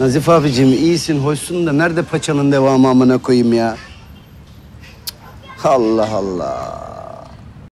Nazif abicim iyisin, hoşsun da nerede paçanın devamı amına koyayım ya? Allah Allah.